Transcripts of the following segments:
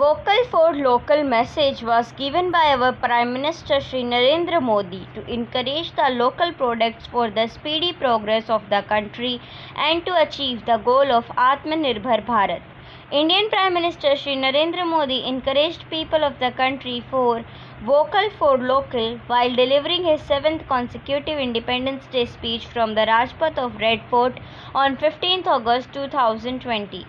Vocal for Local message was given by our Prime Minister Shri Narendra Modi to encourage the local products for the speedy progress of the country and to achieve the goal of Atmanirbhar Bharat. Indian Prime Minister Shri Narendra Modi encouraged people of the country for vocal for local while delivering his seventh consecutive Independence Day speech from the Rajpath of Red Fort on 15th August 2020.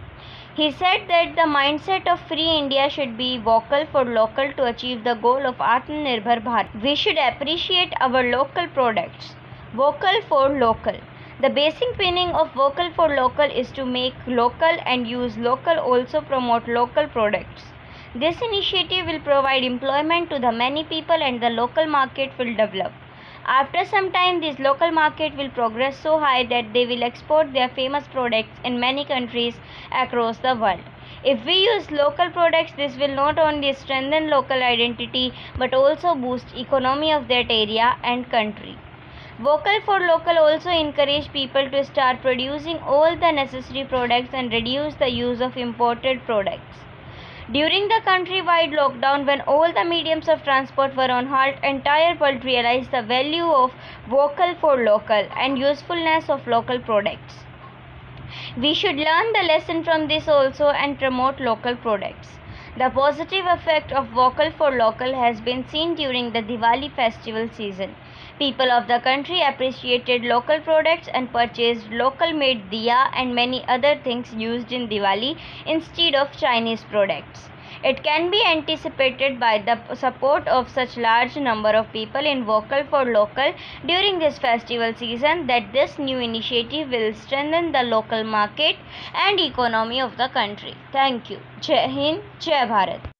He said that the mindset of free India should be vocal for local to achieve the goal of Atmanirbhar Bharat. We should appreciate our local products. Vocal for local. The basic meaning of vocal for local is to make local and use local also promote local products. This initiative will provide employment to the many people and the local market will develop. After some time, this local market will progress so high that they will export their famous products in many countries across the world. If we use local products, this will not only strengthen local identity but also boost economy of that area and country. Vocal for local also encourage people to start producing all the necessary products and reduce the use of imported products. During the countrywide lockdown, when all the mediums of transport were on halt, entire world realized the value of vocal for local and usefulness of local products. We should learn the lesson from this also and promote local products. The positive effect of vocal for local has been seen during the Diwali festival season. People of the country appreciated local products and purchased local made diya and many other things used in Diwali instead of Chinese products. It can be anticipated by the support of such large number of people in vocal for local during this festival season that this new initiative will strengthen the local market and economy of the country. Thank you. Jai Hind, Jai Bharat.